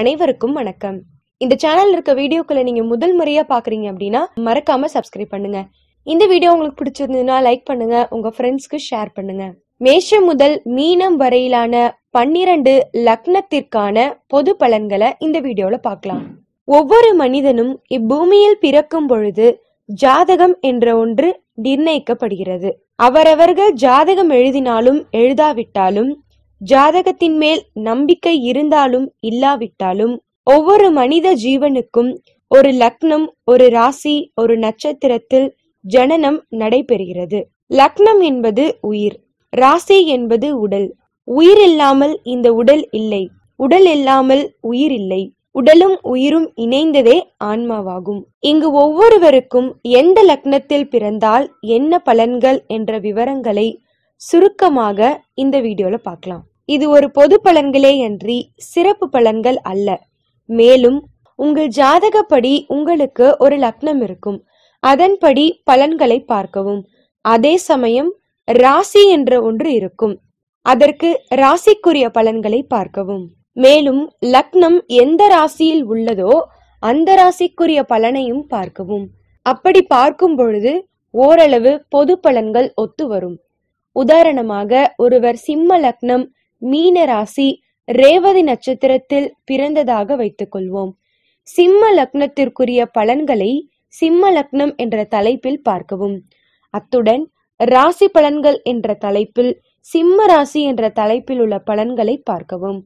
அனைவருக்கும் வணக்கம். இந்த சேனல் இருக்க வீடியோக்களை நீங்க முதல் முறையா பாக்குறீங்க அப்படின்னா மறக்காம சப்ஸ்கிரைப் பண்ணுங்க. இந்த வீடியோ உங்களுக்கு பிடிச்சிருந்ததுன்னா லைக் பண்ணுங்க. உங்க ஃப்ரெண்ட்ஸ்க்கு ஷேர் பண்ணுங்க. மேஷம் முதல் மீனம் வரையிலான பன்னிரண்டு லக்னத்திற்கான பொது பலன்களை இந்த வீடியோல பார்க்கலாம். ஒவ்வொரு மனிதனும் இப்பூமியில் பிறக்கும் பொழுது ஜாதகம் என்ற ஒன்று நிர்ணயிக்கப்படுகிறது. அவரவர்கள் ஜாதகம் எழுதினாலும் எழுதாவிட்டாலும் ஜாதகத்தின் மேல் நம்பிக்கை இருந்தாலும் இல்லாவிட்டாலும் ஒவ்வொரு மனித ஜீவனுக்கும் ஒரு லக்னம் ஒரு ராசி ஒரு நட்சத்திரத்தில் ஜனனம் நடைபெறுகிறது. லக்னம் என்பது உயிர் ராசி என்பது உடல். உயிர் இல்லாமல் இந்த உடல் இல்லை. உடல் இல்லாமல் உயிர் இல்லை. உடலும் உயிரும் இணைந்ததே ஆன்மாவாகும். இங்கு ஒவ்வொருவருக்கும் எந்த லக்னத்தில் பிறந்தால் என்ன பலன்கள் என்ற விவரங்களை சுருக்கமாக இந்த வீடியோல பார்க்கலாம். இது ஒரு பொது பலன்களே அன்றி சிறப்பு பலன்கள் அல்ல. மேலும் உங்கள் ஜாதகப்படி உங்களுக்கு ஒரு லக்னம் இருக்கும். அதன்படி பலன்களை பார்க்கவும். அதே சமயம் ராசி என்ற ஒன்று இருக்கும். அதற்கு ராசிக்குரிய பலன்களை பார்க்கவும். மேலும் லக்னம் எந்த ராசியில் உள்ளதோ அந்த ராசிக்குரிய பலனையும் பார்க்கவும். அப்படி பார்க்கும் பொழுது ஓரளவு பொது பலன்கள் ஒத்து வரும். உதாரணமாக ஒருவர் சிம்ம லக்னம் மீன ராசி ரேவதி நட்சத்திரத்தில் பிறந்ததாக வைத்துக் கொள்வோம் சிம்ம லக்னத்திற்குரிய பலன்களை சிம்ம லக்னம் என்ற தலைப்பில் பார்க்கவும். அத்துடன் ராசி பலன்கள் என்ற தலைப்பில் சிம்ம ராசி என்ற தலைப்பில் உள்ள பலன்களை பார்க்கவும்.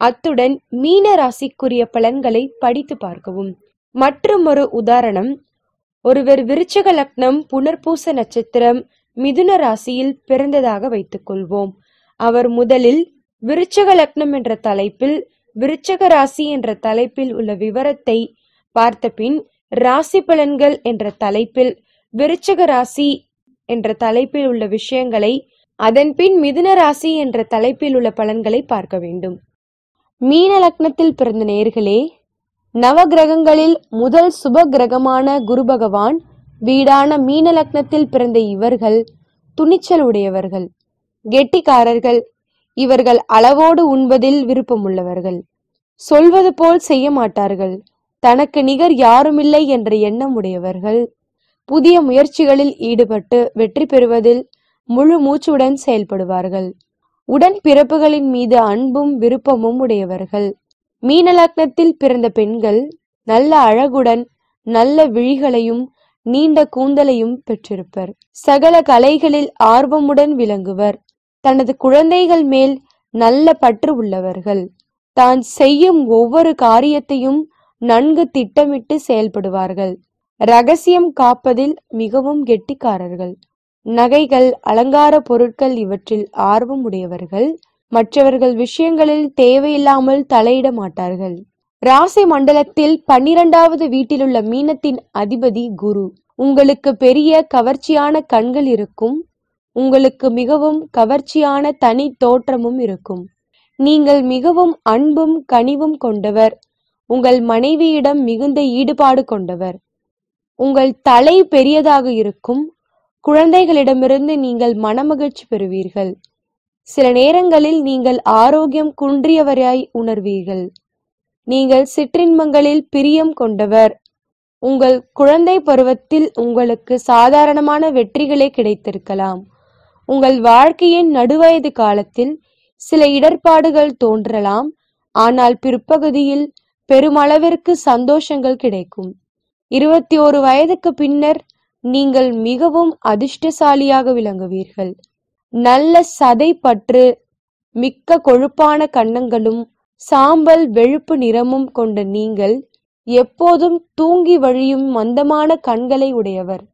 அத்துடன் மீன ராசிக்குரிய பலன்களை படித்து பார்க்கவும். மற்றும் ஒரு உதாரணம் ஒருவர் விருச்சக லக்னம் புனர்பூச நட்சத்திரம் மிதுன ராசியில் பிறந்ததாக வைத்துக் கொள்வோம் அவர் முதலில் விருச்சக லக்னம் என்ற தலைப்பில் விருச்சக ராசி என்ற தலைப்பில் உள்ள விவரத்தை பார்த்த பின் ராசி பலன்கள் என்ற தலைப்பில் விருச்சக ராசி என்ற தலைப்பில் உள்ள விஷயங்களை அதன்பின் மிதுன ராசி என்ற தலைப்பில் உள்ள பலன்களை பார்க்க வேண்டும். மீன லக்னத்தில் பிறந்த நேர்களே நவ கிரகங்களில் முதல் சுப கிரகமான குரு பகவான் வீடான மீன லக்னத்தில் பிறந்த இவர்கள் துணிச்சல் உடையவர்கள் கெட்டிக்காரர்கள் இவர்கள் அளவோடு உண்பதில் விருப்பமுள்ளவர்கள். சொல்வது போல் செய்ய மாட்டார்கள். தனக்கு நிகர் யாருமில்லை என்ற எண்ணம் உடையவர்கள். புதிய முயற்சிகளில் ஈடுபட்டு வெற்றி பெறுவதில் முழு மூச்சுடன் செயல்படுவார்கள். உடன் பிறப்புகளின் மீது அன்பும் விருப்பமும் உடையவர்கள். மீனலக்னத்தில் பிறந்த பெண்கள் நல்ல அழகுடன் நல்ல விழிகளையும் நீண்ட கூந்தலையும் பெற்றிருப்பர். சகல கலைகளில் ஆர்வமுடன் விளங்குவர். தனது குழந்தைகள் மேல் நல்ல பற்று உள்ளவர்கள். தான் செய்யும் ஒவ்வொரு காரியத்தையும் நன்கு திட்டமிட்டு செயல்படுவார்கள். ரகசியம் காப்பதில் மிகவும் கெட்டிக்காரர்கள். நகைகள் அலங்கார பொருட்கள் இவற்றில் ஆர்வம் உடையவர்கள். மற்றவர்கள் விஷயங்களில் தேவையில்லாமல் தலையிட மாட்டார்கள். ராசி மண்டலத்தில் பன்னிரண்டாவது வீட்டிலுள்ள மீனத்தின் அதிபதி குரு. உங்களுக்கு பெரிய கவர்ச்சியான கண்கள் இருக்கும். உங்களுக்கு மிகவும் கவர்ச்சியான தனி தோற்றமும் இருக்கும். நீங்கள் மிகவும் அன்பும் கனிவும் கொண்டவர். உங்கள் மனைவியிடம் மிகுந்த ஈடுபாடு கொண்டவர். உங்கள் தலை பெரியதாக இருக்கும். குழந்தைகளிடமிருந்து நீங்கள் மனமகிழ்ச்சி பெறுவீர்கள். சில நேரங்களில் நீங்கள் ஆரோக்கியம் குன்றியவராய் உணர்வீர்கள். நீங்கள் சிற்றின்பங்களில் பிரியம் கொண்டவர். உங்கள் குழந்தை பருவத்தில் உங்களுக்கு சாதாரணமான வெற்றிகளே கிடைத்திருக்கலாம். உங்கள் வாழ்க்கையின் நடுவயது காலத்தில் சில இடர்பாடுகள் தோன்றலாம். ஆனால் பிற்பகுதியில் பெருமளவிற்கு சந்தோஷங்கள் கிடைக்கும். இருபத்தி ஓரு வயதுக்கு பின்னர் நீங்கள் மிகவும் அதிர்ஷ்டசாலியாக விளங்குவீர்கள். நல்ல சதை பற்று மிக்க கொழுப்பான கன்னங்களும் சாம்பல் வெளுப்பு நிறமும் கொண்ட நீங்கள் எப்போதும் தூங்கி வழியும் மந்தமான கண்களை உடையவர்.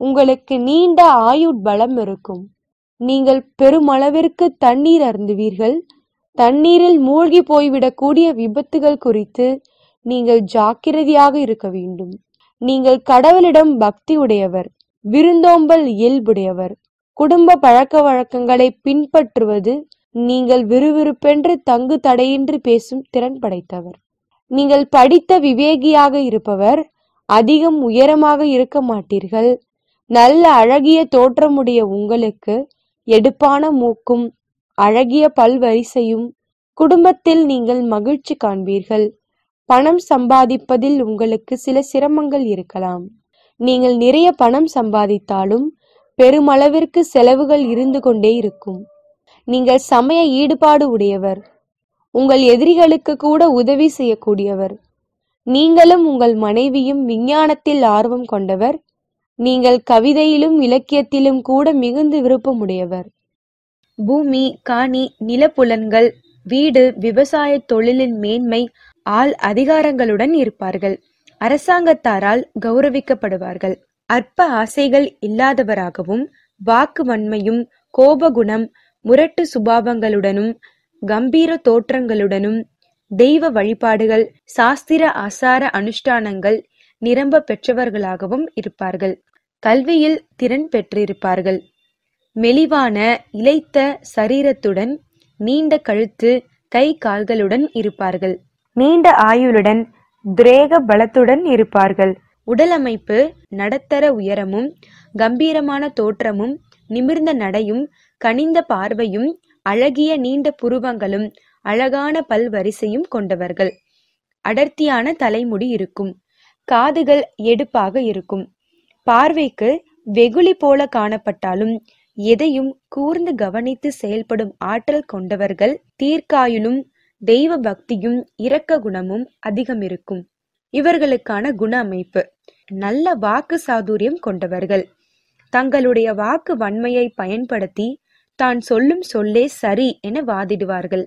உங்களுக்கு நீண்ட ஆயுட்பலம் இருக்கும். நீங்கள் பெருமளவிற்கு தண்ணீர் அருந்துவீர்கள். தண்ணீரில் மூழ்கி போய்விடக்கூடிய விபத்துகள் குறித்து நீங்கள் ஜாக்கிரதையாக இருக்க வேண்டும். நீங்கள் கடவுளிடம் பக்தி உடையவர் விருந்தோம்பல் இயல்புடையவர். குடும்ப பழக்க வழக்கங்களை பின்பற்றுவது நீங்கள் விறுவிறுப்பென்று தங்கு தடையின்றி பேசும் திறன் படைத்தவர். நீங்கள் படித்த விவேகியாக இருப்பவர் அதிகம் உயரமாக இருக்க மாட்டீர்கள். நல்ல அழகிய தோற்றமுடைய உங்களுக்கு எடுப்பான மூக்கும் அழகிய பல்வரிசையும் குடும்பத்தில் நீங்கள் மகிழ்ச்சி காண்பீர்கள். பணம் சம்பாதிப்பதில் உங்களுக்கு சில சிரமங்கள் இருக்கலாம். நீங்கள் நிறைய பணம் சம்பாதித்தாலும் பெருமளவிற்கு செலவுகள் இருந்து கொண்டே இருக்கும். நீங்கள் சமய ஈடுபாடு உடையவர். உங்கள் எதிரிகளுக்கு கூட உதவி செய்யக்கூடியவர். நீங்களும் உங்கள் மனைவியும் விஞ்ஞானத்தில் ஆர்வம் கொண்டவர். நீங்கள் கவிதையிலும் இலக்கியத்திலும் கூட மிகுந்த விருப்பமுடையவர். பூமி காணி நிலப்புலன்கள் வீடு விவசாய தொழிலின் மேன்மை ஆள் அதிகாரங்களுடன் இருப்பார்கள். அரசாங்கத்தாரால் கௌரவிக்கப்படுவார்கள். அற்ப ஆசைகள் இல்லாதவராகவும் வாக்கு வன்மையும் கோபகுணம் முரட்டு சுபாவங்களுடனும் கம்பீர தோற்றங்களுடனும் தெய்வ வழிபாடுகள் சாஸ்திர ஆசார அனுஷ்டானங்கள் நிரம்ப பெற்றவர்களாகவும் இருப்பார்கள். கல்வியில் திறன் பெற்றிருப்பார்கள். மெலிவான இளைத்த சரீரத்துடன் நீண்ட கழுத்து கை கால்களுடன் இருப்பார்கள். நீண்ட ஆயுளுடன் திரேக பலத்துடன் இருப்பார்கள். உடலமைப்பு நடத்தர உயரமும் கம்பீரமான தோற்றமும் நிமிர்ந்த நடையும் கனிந்த பார்வையும் அழகிய நீண்ட புருவங்களும் அழகான பல்வரிசையும் கொண்டவர்கள். அடர்த்தியான தலைமுடி இருக்கும். காதுகள் எடுப்பாக இருக்கும். பார்வைக்கு வெகுளி போல காணப்பட்டாலும் எதையும் கூர்ந்து கவனித்து செயல்படும் ஆற்றல் கொண்டவர்கள் தீர்க்காயுளும் தெய்வ பக்தியும் இரக்க குணமும் அதிகம் இருக்கும் இவர்களுக்கான குண அமைப்பு நல்ல வாக்கு சாதுரியம் கொண்டவர்கள். தங்களுடைய வாக்கு வன்மையை பயன்படுத்தி தான் சொல்லும் சொல்லே சரி என வாதிடுவார்கள்.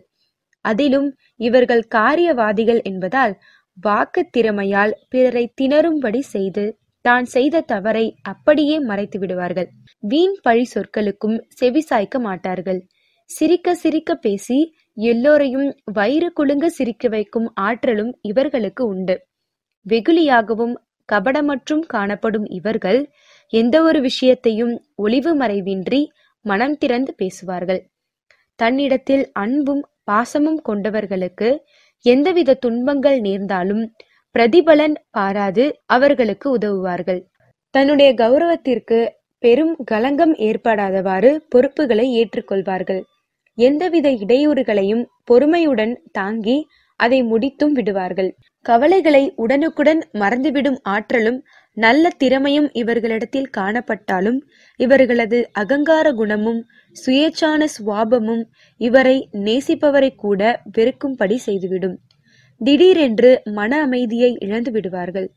அதிலும் இவர்கள் காரியவாதிகள் என்பதால் வாக்கு திறமையால் பிறரை திணறும்படி செய்து தான் செய்த தவறை அப்படியே மறைத்து விடுவார்கள். வீண் பழி சொற்களுக்கும் செவிசாய்க்க மாட்டார்கள். சிரிக்க சிரிக்க பேசி எல்லோரையும் வயிறு குலுங்க சிரிக்க வைக்கும் ஆற்றலும் இவர்களுக்கு உண்டு. வெகுளியாகவும் கபடமற்றும் காணப்படும் இவர்கள் எந்த ஒரு விஷயத்தையும் ஒளிவு மறைவின்றி மனம் திறந்து பேசுவார்கள். தன்னிடத்தில் அன்பும் பாசமும் கொண்டவர்களுக்கு எந்தவித துன்பங்கள் நேர்ந்தாலும் பிரதிபலன் பாராது அவர்களுக்கு உதவுவார்கள். தன்னுடைய கௌரவத்திற்கு பெரும் களங்கம் ஏற்படாதவாறு பொறுப்புகளை ஏற்றுக்கொள்வார்கள். எந்தவித இடையூறுகளையும் பொறுமையுடன் தாங்கி அதை முடித்தும் விடுவார்கள். கவலைகளை உடனுக்குடன் மறந்துவிடும் ஆற்றலும் நல்ல திறமையும் இவர்களிடத்தில் காணப்பட்டாலும் இவர்களது அகங்கார குணமும் சுயேச்சான சுவாபமும் இவரை நேசிப்பவரை கூட வெறுக்கும்படி செய்துவிடும். திடீரென்று மன அமைதியை இழந்து விடுவார்கள்.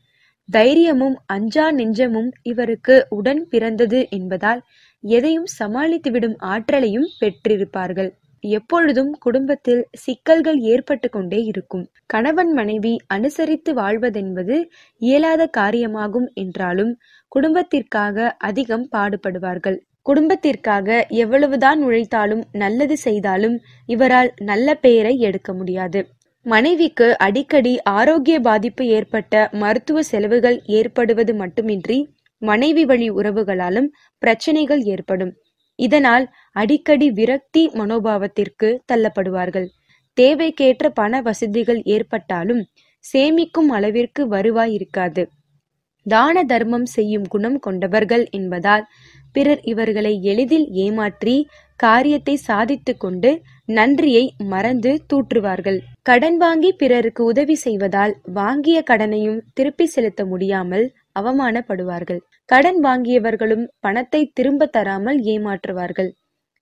தைரியமும் அஞ்சா நெஞ்சமும் இவருக்கு உடன் பிறந்தது என்பதால் எதையும் சமாளித்துவிடும் ஆற்றலையும் பெற்றிருப்பார்கள். எப்பொழுதும் குடும்பத்தில் சிக்கல்கள் ஏற்பட்டு கொண்டே இருக்கும். கணவன் மனைவி அனுசரித்து வாழ்வதென்பது இயலாத காரியமாகும் என்றாலும் குடும்பத்திற்காக அதிகம் பாடுபடுவார்கள். குடும்பத்திற்காக எவ்வளவுதான் உழைத்தாலும் நல்லது செய்தாலும் இவரால் நல்ல பெயரை எடுக்க முடியாது. மனைவிக்கு அடிக்கடி ஆரோக்கிய பாதிப்பு ஏற்பட்ட மருத்துவ செலவுகள் ஏற்படுவது மட்டுமின்றி மனைவி வழி உறவுகளாலும் பிரச்சனைகள் ஏற்படும். இதனால் அடிக்கடி விரக்தி மனோபாவத்திற்கு தள்ளப்படுவார்கள். தேவைக்கேற்ற பண வசதிகள் ஏற்பட்டாலும் சேமிக்கும் அளவிற்கு வருவாய் இருக்காது. தான தர்மம் செய்யும் குணம் கொண்டவர்கள் என்பதால் பிறர் இவர்களை எளிதில் ஏமாற்றி காரியத்தை சாதித்து கொண்டு நன்றியை மறந்து தூற்றுவார்கள். கடன் வாங்கி பிறருக்கு உதவி செய்வதால் வாங்கிய கடனையும் திருப்பி செலுத்த முடியாமல் அவமானப்படுவார்கள். கடன் வாங்கியவர்களும் பணத்தை திரும்ப தராமல் ஏமாற்றுவார்கள்.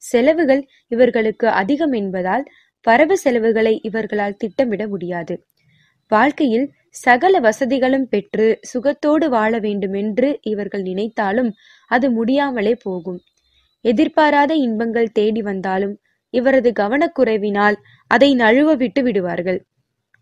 செலவுகள் இவர்களுக்கு அதிகம் என்பதால் வரவு செலவுகளை இவர்களால் திட்டமிட முடியாது. வாழ்க்கையில் சகல வசதிகளும் பெற்று சுகத்தோடு வாழ வேண்டுமென்று இவர்கள் நினைத்தாலும் அது முடியாமலே போகும். எதிர்பாராத இன்பங்கள் தேடி வந்தாலும் இவரது கவனக்குறைவினால் அதை நழுவ விட்டு விடுவார்கள்.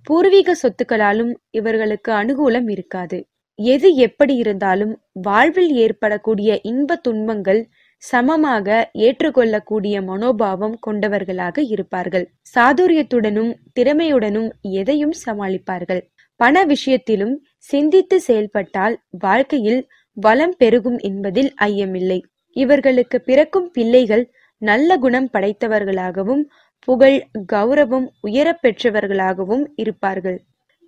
பூர்வீக சொத்துக்களாலும் இவர்களுக்கு அனுகூலம் இருக்காது. எது எப்படி இருந்தாலும் வாழ்வில் ஏற்படக்கூடிய இன்ப துன்பங்கள் சமமாக ஏற்றுக்கொள்ளக்கூடிய மனோபாவம் கொண்டவர்களாக இருப்பார்கள். சாதுரியத்துடனும் திறமையுடனும் எதையும் சமாளிப்பார்கள். பண விஷயத்திலும் சிந்தித்து செயல்பட்டால் வாழ்க்கையில் வளம் பெருகும் என்பதில் ஐயமில்லை. இவர்களுக்கு பிறக்கும் பிள்ளைகள் நல்ல குணம் படைத்தவர்களாகவும் புகழ் கௌரவம் உயரப் பெற்றவர்களாகவும் இருப்பார்கள்.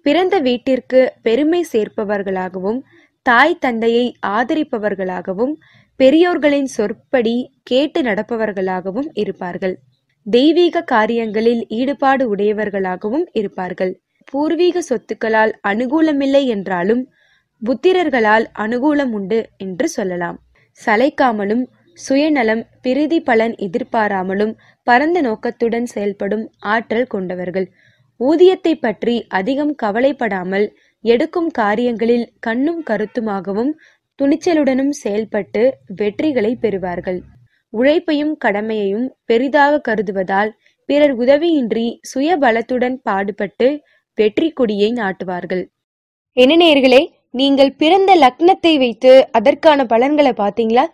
பிறந்த வீட்டிற்கு பெருமை சேர்ப்பவர்களாகவும் தாய் தந்தையை ஆதரிப்பவர்களாகவும் பெரியோர்களின் சொற்படி கேட்டு நடப்பவர்களாகவும் இருப்பார்கள். தெய்வீக காரியங்களில் ஈடுபாடு உடையவர்களாகவும் இருப்பார்கள். பூர்வீக சொத்துக்களால் அனுகூலமில்லை என்றாலும் புத்திரர்களால் அனுகூலம் உண்டு என்று சொல்லலாம். சளைக்காமலும் சுயநலம் பிரிதி பலன் எதிர்பாராமலும் பரந்த நோக்கத்துடன் செயல்படும் ஆற்றல் கொண்டவர்கள். ஊதியத்தை பற்றி அதிகம் கவலைப்படாமல் எடுக்கும் காரியங்களில் கண்ணும் கருத்துமாகவும் துணிச்சலுடனும் செயல்பட்டு வெற்றிகளை பெறுவார்கள். உழைப்பையும் கடமையையும் பெரிதாக கருதுவதால் பிறர் உதவியின்றி சுய பலத்துடன் பாடுபட்டு வெற்றி கொடியை நாட்டுவார்கள். என்ன நேர்களே நீங்கள் பிறந்த லக்னத்தை வைத்து அதற்கான பலன்களை பார்த்தீங்களா?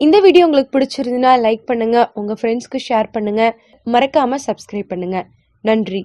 இந்த வீடியோ உங்களுக்கு பிடிச்சிருந்துன்னா லைக் பண்ணுங்க உங்க ஃப்ரெண்ட்ஸ்க்கு ஷேர் பண்ணுங்க. மறக்காம சப்ஸ்கிரைப் பண்ணுங்க. நன்றி.